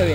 这里